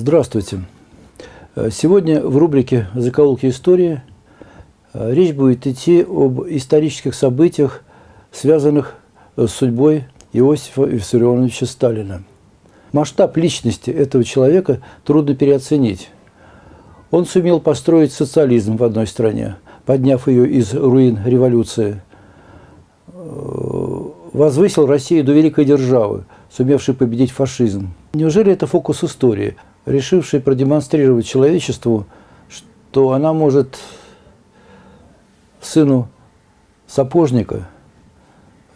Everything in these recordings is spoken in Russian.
Здравствуйте. Сегодня в рубрике «Заколки истории» речь будет идти об исторических событиях, связанных с судьбой Иосифа Виссарионовича Сталина. Масштаб личности этого человека трудно переоценить. Он сумел построить социализм в одной стране, подняв ее из руин революции. Возвысил Россию до великой державы, сумевшей победить фашизм. Неужели это фокус истории, решивший продемонстрировать человечеству, что она может сыну сапожника –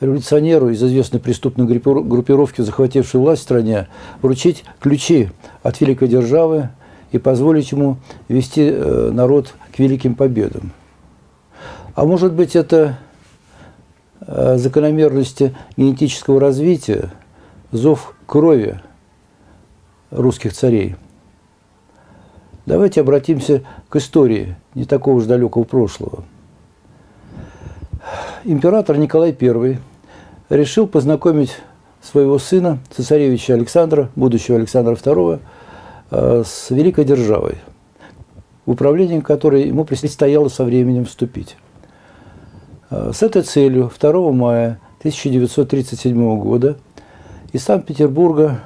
революционеру из известной преступной группировки, захватившей власть в стране, вручить ключи от великой державы и позволить ему вести э, народ к великим победам. А может быть, это э, закономерности генетического развития, зов крови русских царей. Давайте обратимся к истории не такого уж далекого прошлого. Император Николай I – решил познакомить своего сына, цесаревича Александра, будущего Александра II, э, с великой державой, в управление которой ему предстояло со временем вступить. Э, с этой целью 2 мая 1937 года из Санкт-Петербурга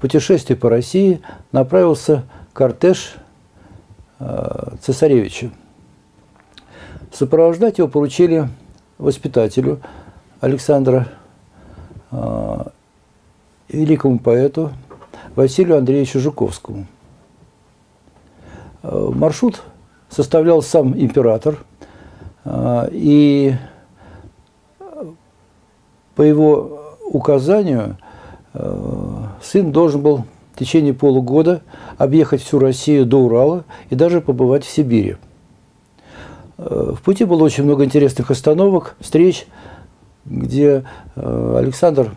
в путешествие по России направился кортеж э, цесаревича. Сопровождать его поручили воспитателю – Александра, э, великому поэту Василию Андреевичу Жуковскому. Э, маршрут составлял сам император, и по его указанию сын должен был в течение полугода объехать всю Россию до Урала и даже побывать в Сибири. В пути было очень много интересных остановок, встреч – где э, Александр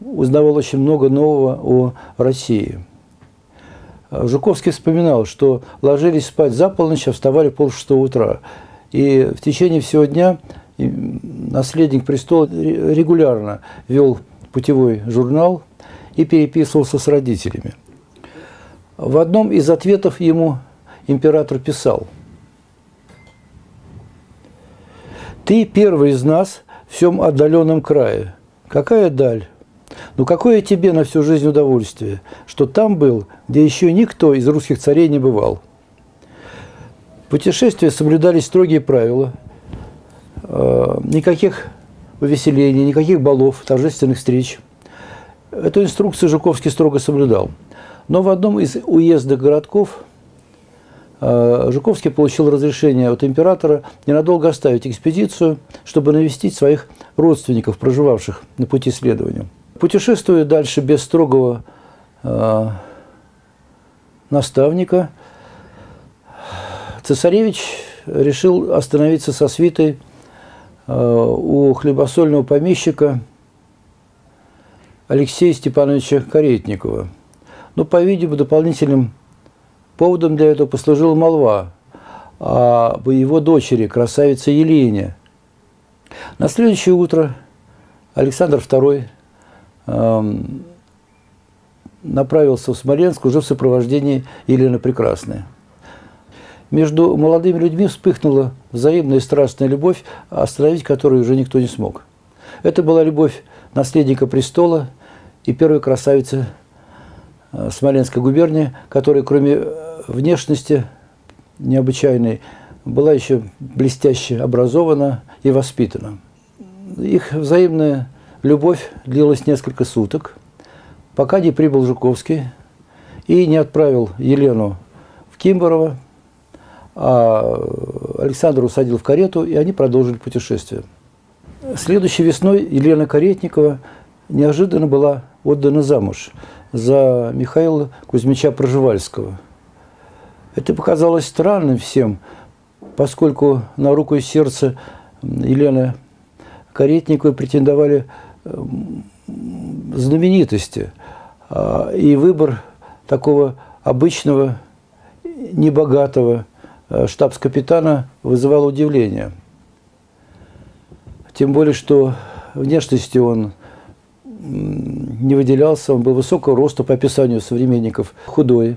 узнавал очень много нового о России. Жуковский вспоминал, что ложились спать за полночь, а вставали полшестого утра. И в течение всего дня наследник престола регулярно вел путевой журнал и переписывался с родителями. В одном из ответов ему император писал, «Ты первый из нас, всем отдаленном крае. Какая даль? Ну какое тебе на всю жизнь удовольствие, что там был, где еще никто из русских царей не бывал. Путешествия соблюдались строгие правила, э, никаких увеселений, никаких балов, торжественных встреч. Эту инструкцию Жуковский строго соблюдал. Но в одном из уездных городков – Э, Жуковский получил разрешение от императора ненадолго оставить экспедицию, чтобы навестить своих родственников, проживавших на пути следования. Путешествуя дальше без строгого э, наставника, цесаревич решил остановиться со свитой у хлебосольного помещика Алексея Степановича Каретникова. Но, по-видимому, дополнительным Поводом для этого послужила молва об его дочери, красавице Елене. На следующее утро Александр II эм, направился в Смоленск уже в сопровождении Елены Прекрасной. Между молодыми людьми вспыхнула взаимная страстная любовь, остановить которую уже никто не смог. Это была любовь наследника престола и первой красавицы э, Смоленской губернии, которая, кроме внешности необычайной, была еще блестяще образована и воспитана. Их взаимная любовь длилась несколько суток, пока не прибыл Жуковский и не отправил Елену в Кимборово, а Александр усадил в карету, и они продолжили путешествие. Следующей весной Елена Каретникова неожиданно была отдана замуж за Михаила Кузьмича Проживальского – это показалось странным всем, поскольку на руку и сердце Елены Каретниковой претендовали знаменитости. А, и выбор такого обычного, небогатого штабс-капитана вызывал удивление. Тем более, что внешностью он не выделялся, он был высокого роста по описанию современников, худой,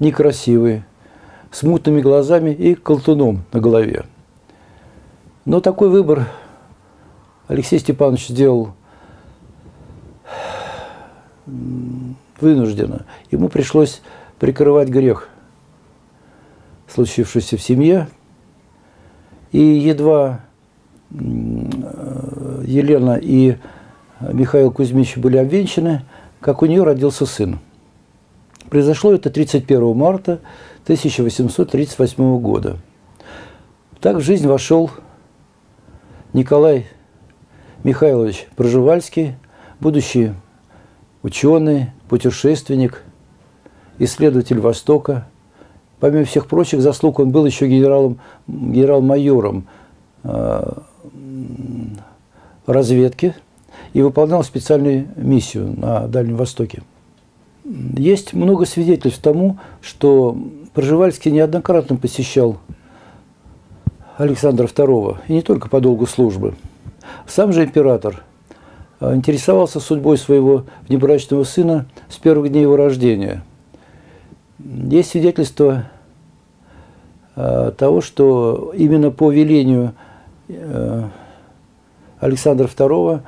некрасивый, с мутными глазами и колтуном на голове. Но такой выбор Алексей Степанович сделал вынужденно. Ему пришлось прикрывать грех, случившийся в семье. И едва Елена и Михаил Кузьмич были обвенчаны, как у нее родился сын. Произошло это 31 марта 1838 года. Так в жизнь вошел Николай Михайлович Проживальский, будущий ученый, путешественник, исследователь Востока. Помимо всех прочих заслуг, он был еще генералом, генерал-майором э, разведки и выполнял специальную миссию на Дальнем Востоке. Есть много свидетельств тому, что Проживальский неоднократно посещал Александра II, и не только по долгу службы. Сам же император а, интересовался судьбой своего внебрачного сына с первых дней его рождения. Есть свидетельство а, того, что именно по велению а, Александра II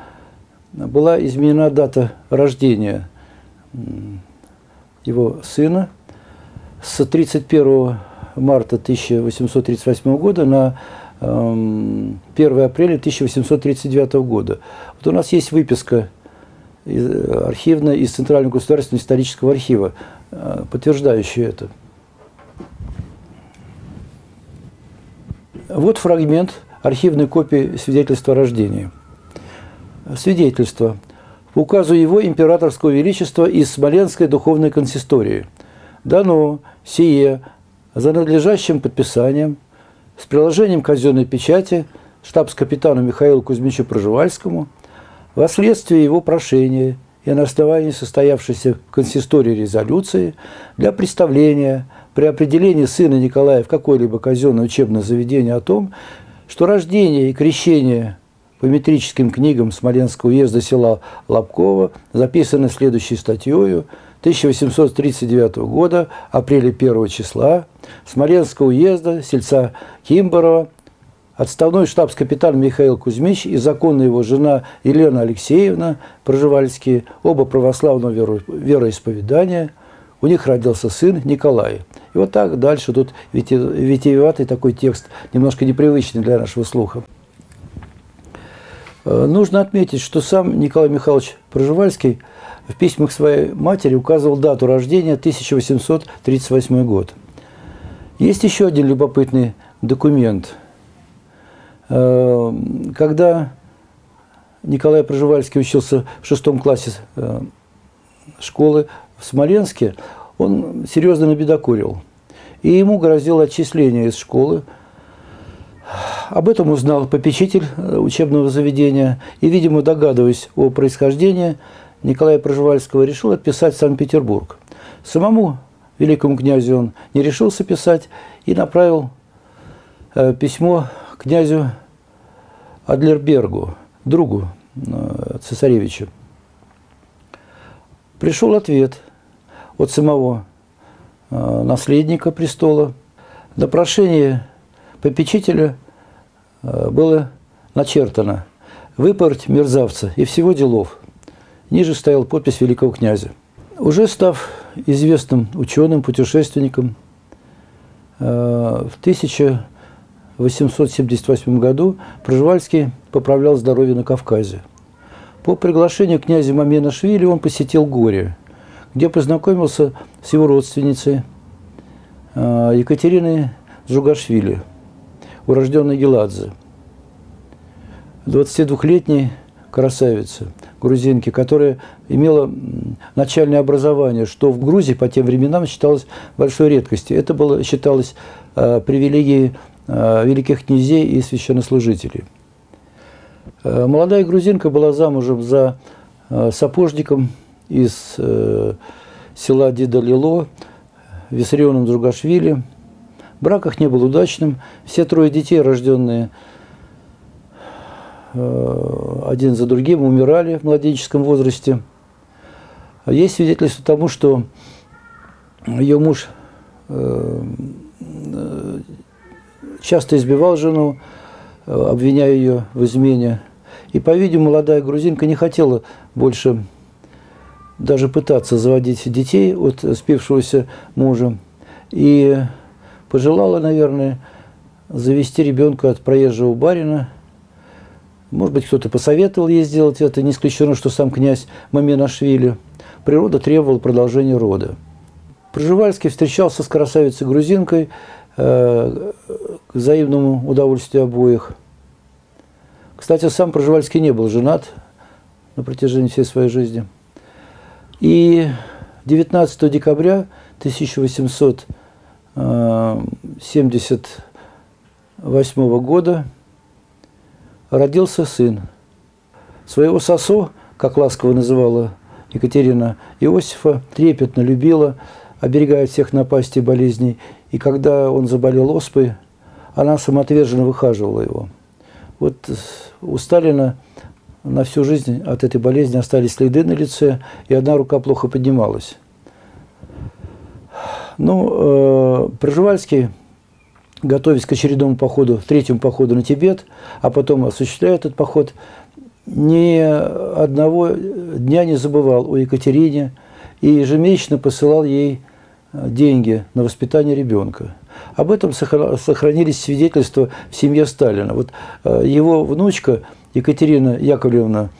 была изменена дата рождения его сына с 31 марта 1838 года на 1 эм, апреля 1839 года. Вот у нас есть выписка архивная из Центрального государственного исторического архива, э, подтверждающая это. Вот фрагмент архивной копии свидетельства о рождении. Свидетельство. По указу его императорского величества из Смоленской духовной консистории. Дано сие за надлежащим подписанием с приложением казенной печати штабс-капитану Михаилу Кузьмичу Проживальскому во следствие его прошения и на основании состоявшейся в консистории резолюции для представления при определении сына Николая в какое-либо казенное учебное заведение о том, что рождение и крещение по метрическим книгам Смоленского уезда села Лобкова записано следующей статьей 1839 года, апреля 1 числа, Смоленского уезда, сельца Кимборова, отставной штабс-капитан Михаил Кузьмич и законная его жена Елена Алексеевна Проживальские, оба православного веро вероисповедания. У них родился сын Николай. И вот так дальше тут витиеватый такой текст, немножко непривычный для нашего слуха. Э, нужно отметить, что сам Николай Михайлович Проживальский – в письмах своей матери указывал дату рождения 1838 год. Есть еще один любопытный документ. Э, когда Николай Проживальский учился в шестом классе э, школы в Смоленске, он серьезно набедокурил. И ему грозило отчисление из школы. Об этом узнал попечитель э, учебного заведения и, видимо, догадываясь о происхождении, Николая Проживальского решил отписать Санкт-Петербург. Самому великому князю он не решился писать и направил э, письмо князю Адлербергу, другу э, цесаревича. Пришел ответ от самого э, наследника престола. На прошение попечителя э, было начертано «Выпороть мерзавца и всего делов». Ниже стояла подпись великого князя. Уже став известным ученым, путешественником, в 1000 в 878 году Пржевальский поправлял здоровье на Кавказе. По приглашению князя Мамена Швили он посетил Горе, где познакомился с его родственницей э, Екатериной Джугашвили, урожденной Геладзе, 22-летней красавицы, грузинки, которая имела начальное образование, что в Грузии по тем временам считалось большой редкостью. Это было, считалось э, привилегией великих князей и священнослужителей. Э, молодая грузинка была замужем за э, сапожником из э, села Дидалило, Виссарионом Другашвили. Брак их не был удачным. Все трое детей, рожденные Э, один за другим умирали в младенческом возрасте. Есть свидетельство тому, что ее муж часто избивал жену, обвиняя ее в измене. И, по-видимому, молодая грузинка не хотела больше даже пытаться заводить детей от спившегося мужа. И пожелала, наверное, завести ребенка от проезжего барина. Может быть, кто-то посоветовал ей сделать это. Не исключено, что сам князь Маминашвили. Природа требовала продолжения рода. Пржевальский встречался с красавицей-грузинкой э, к взаимному удовольствию обоих. Кстати, сам Пржевальский не был женат на протяжении всей своей жизни. И 19 декабря 1878 года родился сын. Своего сосо, как ласково называла Екатерина Иосифа, трепетно любила, оберегая всех напастей и болезней. И когда он заболел оспой, она самоотверженно выхаживала его. Вот у Сталина на всю жизнь от этой болезни остались следы на лице, и одна рука плохо поднималась. Ну, э, Пржевальский, готовясь к очередному походу, третьему походу на Тибет, а потом осуществляя этот поход, ни одного дня не забывал о Екатерине и ежемесячно посылал ей деньги на воспитание ребенка. Об этом сохранились свидетельства в семье Сталина. Вот э, его внучка Екатерина Яковлевна,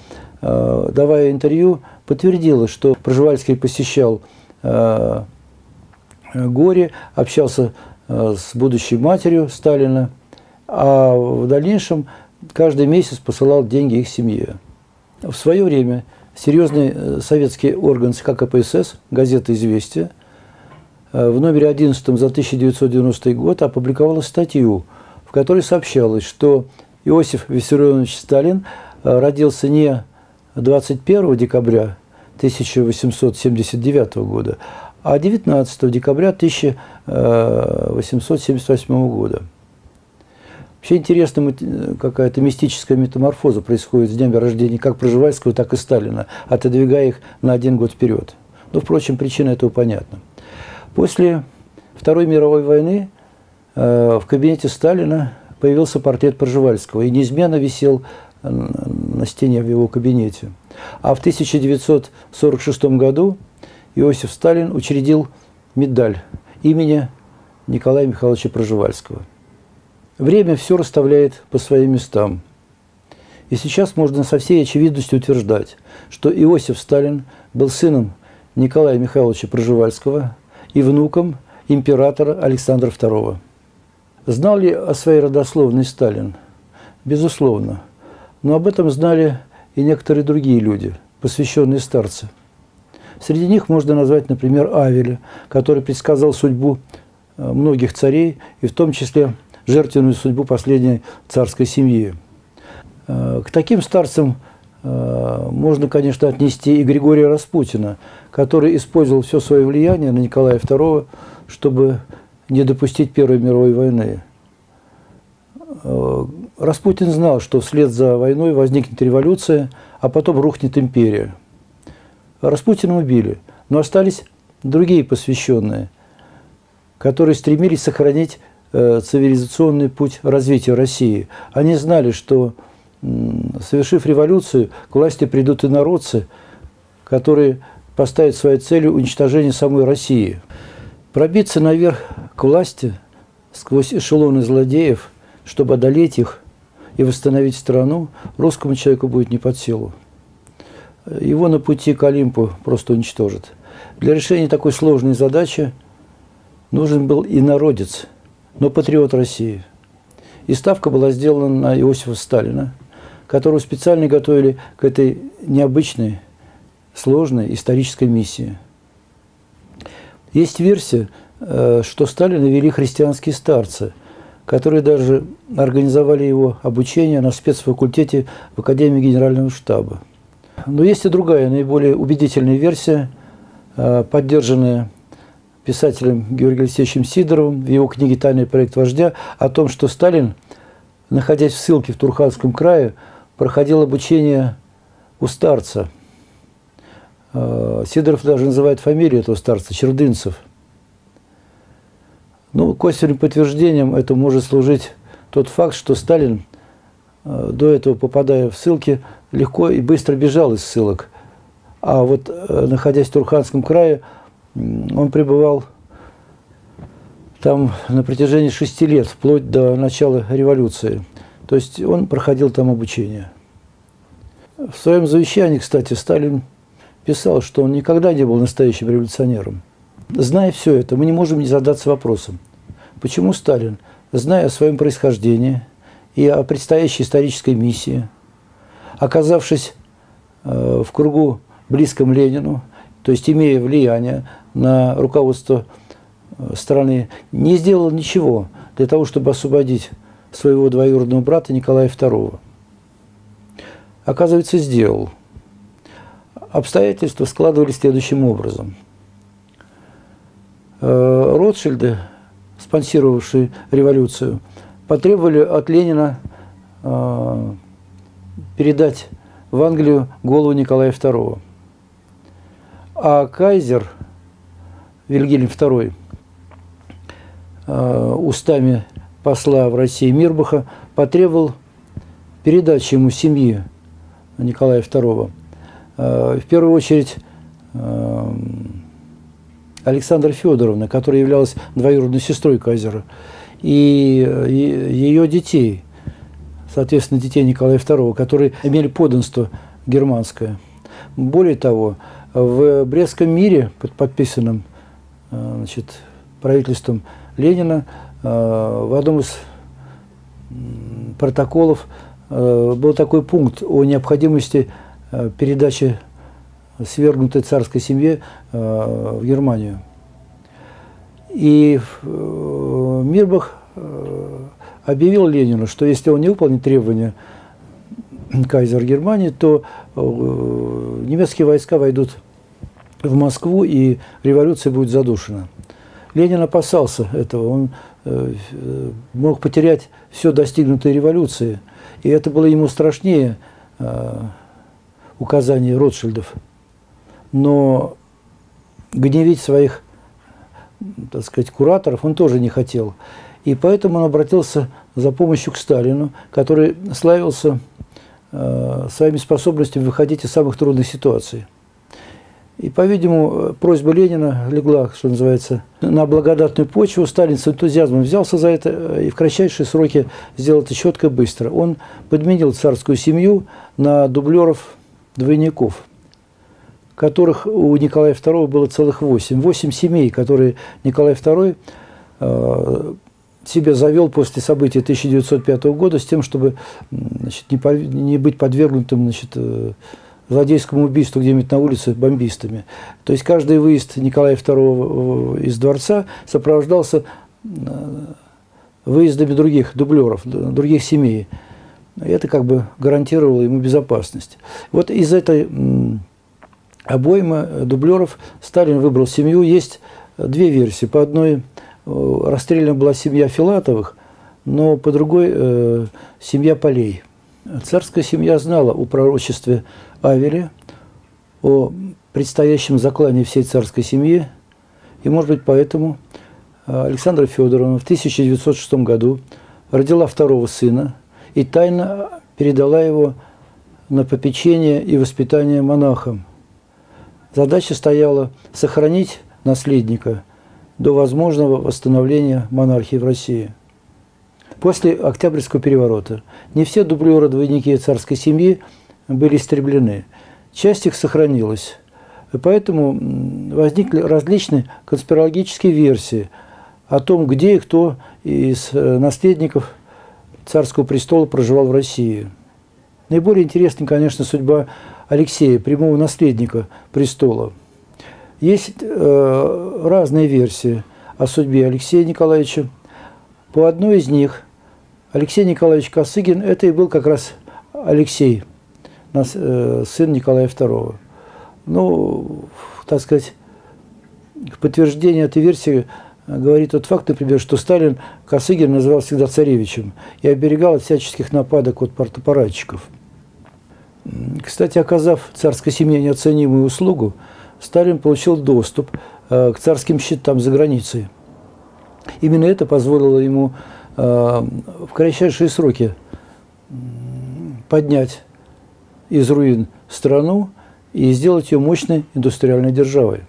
э, давая интервью, подтвердила, что Проживальский посещал э, горе, общался с будущей матерью Сталина, а в дальнейшем каждый месяц посылал деньги их семье. В свое время серьезный советский орган КПСС, газета «Известия», в номере 11 за 1990 год опубликовала статью, в которой сообщалось, что Иосиф Виссарионович Сталин э, родился не 21 декабря 1879 года, а 19 декабря 1878 года. Вообще интересно, какая-то мистическая метаморфоза происходит с днями рождения как Проживальского, так и Сталина, отодвигая их на один год вперед. Но, впрочем, причина этого понятна. После Второй мировой войны э, в кабинете Сталина появился портрет Пржевальского и неизменно висел э, на стене в его кабинете. А в 1946 году Иосиф Сталин учредил медаль имени Николая Михайловича Пржевальского. Время все расставляет по своим местам. И сейчас можно со всей очевидностью утверждать, что Иосиф Сталин был сыном Николая Михайловича Пржевальского и внуком императора Александра II. Знал ли о своей родословной Сталин? Безусловно. Но об этом знали и некоторые другие люди, посвященные старцы. Среди них можно назвать, например, Авеля, который предсказал судьбу э, многих царей, и в том числе жертвенную судьбу последней царской семьи. Э, к таким старцам можно, конечно, отнести и Григория Распутина, который использовал все свое влияние на Николая II, чтобы не допустить Первой мировой войны. Э, Распутин знал, что вслед за войной возникнет революция, а потом рухнет империя. Распутина убили, но остались другие посвященные, которые стремились сохранить э, цивилизационный путь развития России. Они знали, что, совершив революцию, к власти придут инородцы, которые поставят своей целью уничтожение самой России – Пробиться наверх к власти сквозь эшелоны злодеев, чтобы одолеть их и восстановить страну, русскому человеку будет не под силу. Его на пути к Олимпу просто уничтожат. Для решения такой сложной задачи нужен был и народец, но патриот России. И ставка была сделана на Иосифа Сталина, которого специально готовили к этой необычной, сложной исторической миссии – есть версия, э, что Сталина вели христианские старцы, которые даже организовали его обучение на спецфакультете в Академии Генерального штаба. Но есть и другая, наиболее убедительная версия, э, поддержанная писателем Георгием Алексеевичем Сидоровым в его книге «Тайный проект вождя» о том, что Сталин, находясь в ссылке в Турханском крае, проходил обучение у старца, Э, Сидоров даже называет фамилию этого старца – Чердынцев. Ну, косвенным подтверждением это может служить тот факт, что Сталин, э, до этого попадая в ссылки, легко и быстро бежал из ссылок. А вот э, находясь в Турханском крае, он пребывал там на протяжении шести лет, вплоть до начала революции. То есть он проходил там обучение. В своем завещании, кстати, Сталин писал, что он никогда не был настоящим революционером. Зная все это, мы не можем не задаться вопросом, почему Сталин, зная о своем происхождении и о предстоящей исторической миссии, оказавшись э, в кругу близком Ленину, то есть имея влияние на руководство э, страны, не сделал ничего для того, чтобы освободить своего двоюродного брата Николая II. Оказывается, сделал. Обстоятельства складывались следующим образом. Э, Ротшильды, спонсировавшие революцию, потребовали от Ленина э, передать в Англию голову Николая II. А кайзер Вильгельм II э, устами посла в России Мирбаха потребовал передачи ему семьи Николая II. Э, в первую очередь э, Александра Федоровна, которая являлась двоюродной сестрой кайзера, и ее детей, соответственно, детей Николая II, которые имели подданство германское. Более того, в Брестском мире, подписанном э, значит, правительством Ленина, в одном из протоколов э, был такой пункт о необходимости передачи свергнутой царской семье в Германию. И Мирбах объявил Ленину, что если он не выполнит требования кайзер Германии, то немецкие войска войдут в Москву, и революция будет задушена. Ленин опасался этого, он э, мог потерять все достигнутое революции, и это было ему страшнее э, указаний Ротшильдов. Но гневить своих, так сказать, кураторов он тоже не хотел. И поэтому он обратился за помощью к Сталину, который славился э, своими способностями выходить из самых трудных ситуаций. И, по-видимому, просьба Ленина легла, что называется, на благодатную почву. Сталин с энтузиазмом взялся за это и в кратчайшие сроки сделал это четко и быстро. Он подменил царскую семью на дублеров двойников, которых у Николая II было целых восемь. Восемь семей, которые Николай II э, себе завел после событий 1905 года с тем, чтобы значит, не, не быть подвергнутым значит, э, злодейскому убийству где-нибудь на улице бомбистами. То есть каждый выезд Николая II из дворца сопровождался э, выездами других дублеров, других семей. Это как бы гарантировало ему безопасность. Вот из этой обоймы дублеров Сталин выбрал семью. Есть две версии. По одной э, расстреляна была семья Филатовых, но по другой э, семья Полей. Царская семья знала о пророчестве Авеле, о предстоящем заклании всей царской семьи, и, может быть, поэтому э, Александра Федоровна в 1906 году родила второго сына и тайно передала его на попечение и воспитание монахам. Задача стояла сохранить наследника до возможного восстановления монархии в России – После Октябрьского переворота не все дублеры-двойники царской семьи были истреблены. Часть их сохранилась. И поэтому возникли различные конспирологические версии о том, где и кто из э, наследников царского престола проживал в России. Наиболее интересна, конечно, судьба Алексея, прямого наследника престола. Есть э, разные версии о судьбе Алексея Николаевича. По одной из них Алексей Николаевич Косыгин, это и был как раз Алексей, э, сын Николая II. Ну, так сказать, в подтверждение этой версии говорит тот факт, например, что Сталин Косыгин называл всегда царевичем и оберегал от всяческих нападок от партапаратчиков. Кстати, оказав царской семье неоценимую услугу, Сталин получил доступ э, к царским счетам за границей. Именно это позволило ему э, в кратчайшие сроки поднять из руин страну и сделать ее мощной индустриальной державой.